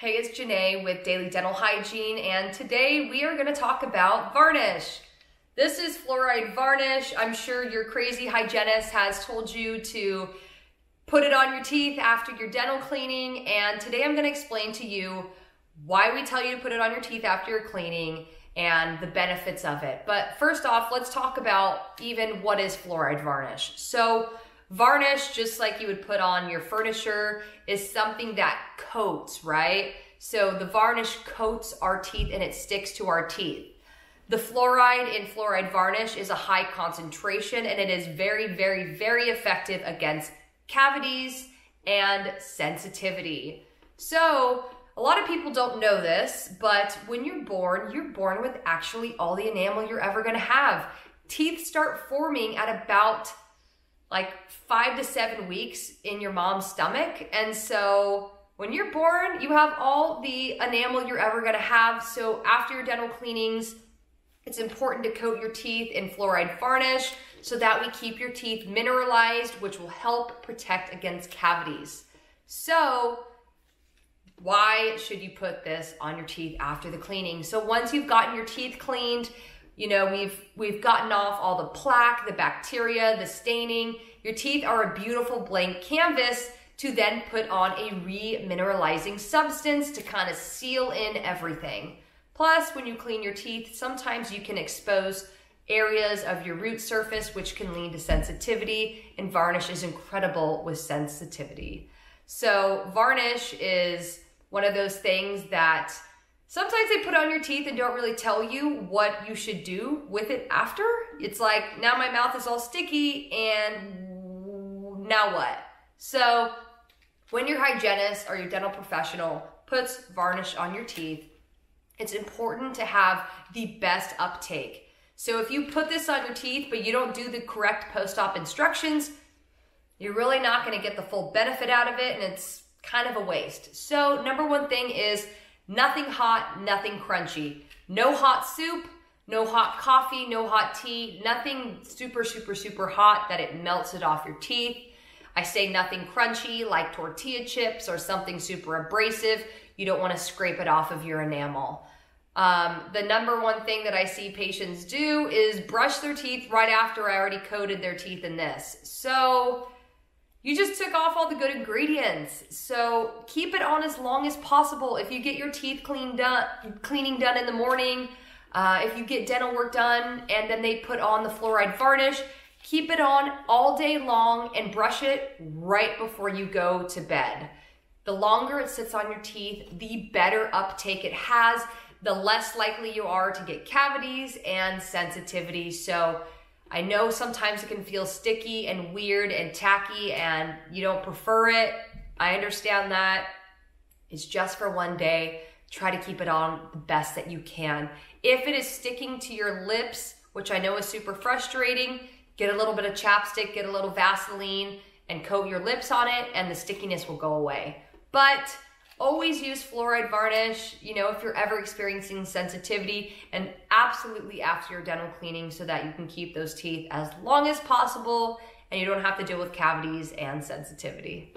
Hey, it's Janae with Daily Dental Hygiene, and today we are going to talk about varnish. This is fluoride varnish. I'm sure your crazy hygienist has told you to put it on your teeth after your dental cleaning, and today I'm going to explain to you why we tell you to put it on your teeth after your cleaning and the benefits of it. But first off, let's talk about even what is fluoride varnish. So, Varnish, just like you would put on your furniture, is something that coats, right? So the varnish coats our teeth and it sticks to our teeth. The fluoride in fluoride varnish is a high concentration and it is very, very, very effective against cavities and sensitivity. So a lot of people don't know this, but when you're born, you're born with actually all the enamel you're ever gonna have. Teeth start forming at about like five to seven weeks in your mom's stomach. And so when you're born, you have all the enamel you're ever gonna have. So after your dental cleanings, it's important to coat your teeth in fluoride varnish so that we keep your teeth mineralized, which will help protect against cavities. So why should you put this on your teeth after the cleaning? So once you've gotten your teeth cleaned, you know, we've we've gotten off all the plaque, the bacteria, the staining. Your teeth are a beautiful blank canvas to then put on a remineralizing substance to kind of seal in everything. Plus, when you clean your teeth, sometimes you can expose areas of your root surface which can lead to sensitivity and varnish is incredible with sensitivity. So varnish is one of those things that Sometimes they put on your teeth and don't really tell you what you should do with it after. It's like, now my mouth is all sticky and now what? So when your hygienist or your dental professional puts varnish on your teeth, it's important to have the best uptake. So if you put this on your teeth, but you don't do the correct post-op instructions, you're really not gonna get the full benefit out of it and it's kind of a waste. So number one thing is Nothing hot, nothing crunchy. No hot soup, no hot coffee, no hot tea, nothing super, super, super hot that it melts it off your teeth. I say nothing crunchy like tortilla chips or something super abrasive. You don't want to scrape it off of your enamel. Um, the number one thing that I see patients do is brush their teeth right after I already coated their teeth in this. So you just took off all the good ingredients. So keep it on as long as possible. If you get your teeth cleaned done, cleaning done in the morning, uh, if you get dental work done and then they put on the fluoride varnish, keep it on all day long and brush it right before you go to bed. The longer it sits on your teeth, the better uptake it has, the less likely you are to get cavities and sensitivity. So I know sometimes it can feel sticky and weird and tacky and you don't prefer it. I understand that. It's just for one day. Try to keep it on the best that you can. If it is sticking to your lips, which I know is super frustrating, get a little bit of chapstick, get a little Vaseline, and coat your lips on it, and the stickiness will go away. But Always use fluoride varnish, you know, if you're ever experiencing sensitivity and absolutely after your dental cleaning so that you can keep those teeth as long as possible and you don't have to deal with cavities and sensitivity.